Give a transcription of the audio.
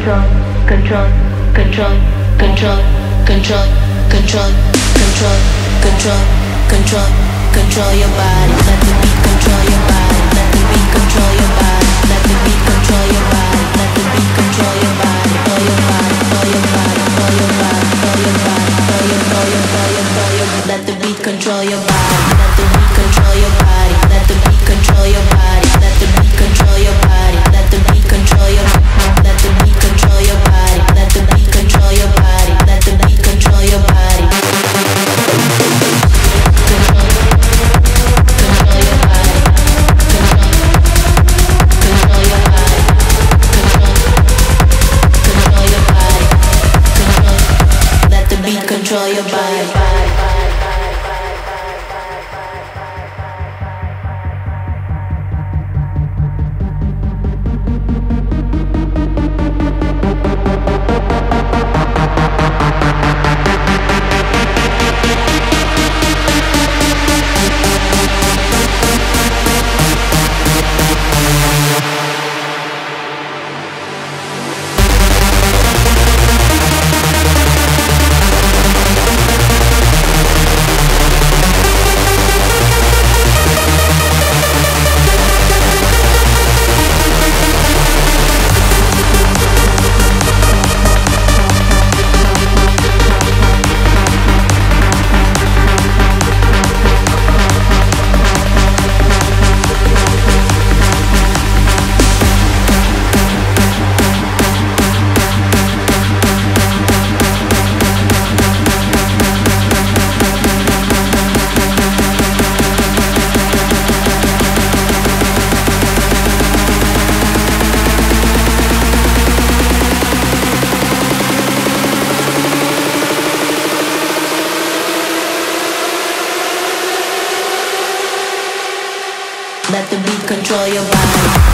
control, control, control, control, control, control, control, control, control, control your body. Let the beat control your body. Let the beat control your body. Let the beat control your body. Let the beat control your body. Control your body. Control your body. Control your body. Control your body. Control your, control your, your, your. Let the beat control your body. Let the beat control your body. Let the beat control your body. Let the beat control your body. Let the beat control your. Let the beat control your body.